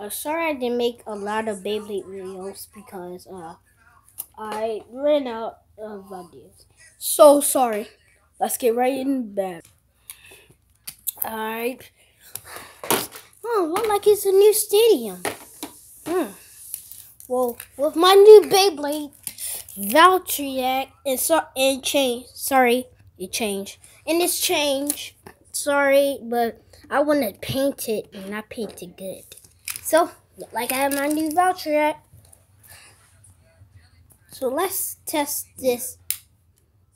Uh, sorry I didn't make a lot of Beyblade videos because uh, I ran out of ideas. So sorry. Let's get right in bed. Alright. Oh, look like it's a new stadium. Hmm. Well, with my new Beyblade, Valtryek, and, so, and change. Sorry, it changed. And it's changed. Sorry, but I want to paint it, and I painted good. So, like I have my new Valtryek. So let's test this.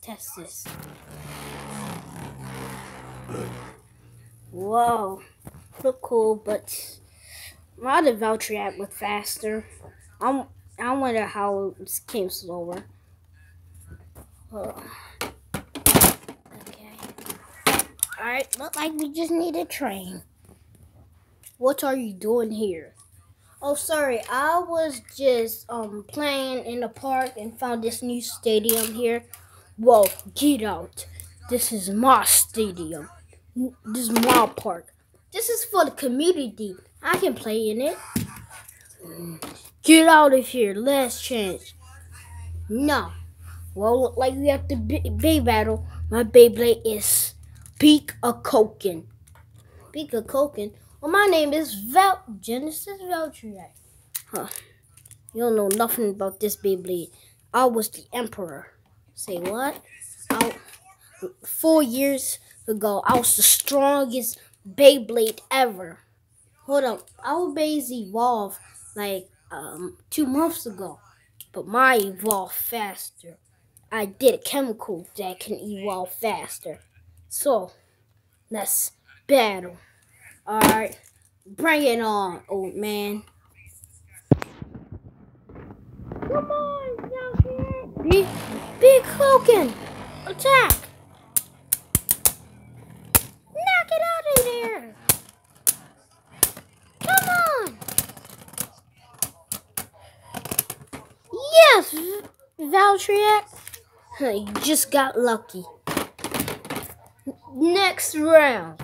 Test this. Whoa. Look cool, but my other Valtryek look faster. I'm, I wonder how it came slower. Oh. Okay. Alright, look like we just need a train. What are you doing here? Oh, sorry. I was just um playing in the park and found this new stadium here. Whoa, get out. This is my stadium. This is my park. This is for the community. I can play in it. Get out of here. Last chance. No. Well, like we have to bay battle. My Beyblade is Peak a Cokin. Peak a Cokin? Well, my name is Val Genesis Valtryek. Huh. You don't know nothing about this Beyblade. I was the Emperor. Say what? I, four years ago, I was the strongest Beyblade ever. Hold up. Our Bays evolved like um, two months ago. But my evolved faster. I did a chemical that can evolve faster. So, let's battle. Alright, bring it on, old man. Come on, down here. Be, be cloaking. Attack. Knock it out of there. Come on. Yes, Valtryek. You just got lucky. Next round.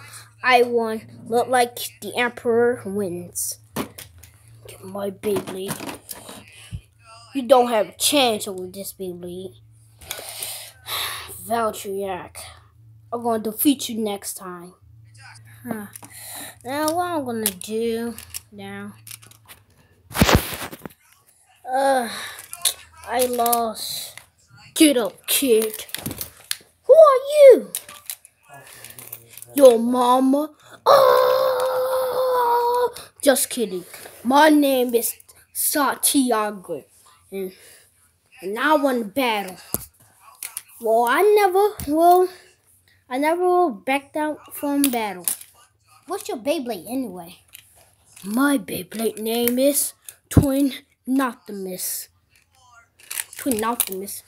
I won. Look like the Emperor wins my Beyblade. You don't have a chance over this Beyblade. Valtryek. I'm gonna defeat you next time. Huh. Now what I'm gonna do now. Uh I lost. Get up, kid. Who are you? Your mama? Oh, just kidding. My name is Santiago, and, I won battle. Well, I never will. I never will back down from battle. What's your Beyblade anyway? My Beyblade name is Twin Optimus. Twin Optimus.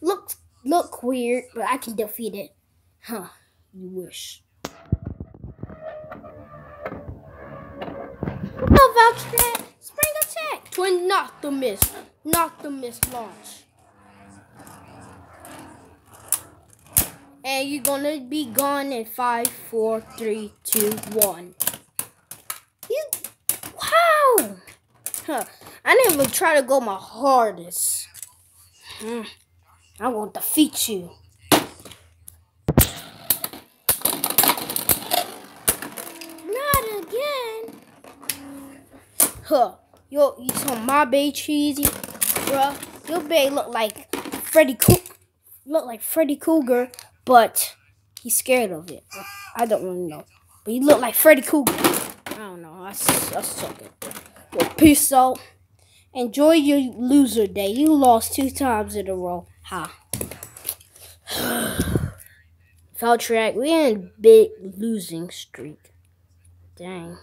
Looks look weird, but I can defeat it. Huh? You wish. Vouch that. Spring attack. Twin Noctemis. Knock the miss launch. And you're gonna be gone in five, four, three, two, one. You wow! Huh. I didn't even try to go my hardest. Mm. I'm gonna defeat you. Huh. Yo, you saw my bay cheesy, bruh. Your bay look like Freddy Cook, look like Freddy Krueger, but he's scared of it. I don't really know, but he look like Freddy Krueger. I don't know. I, I suck it. Well, peace out. Enjoy your loser day. You lost two times in a row. Ha. Valtryek, we in big losing streak. Dang.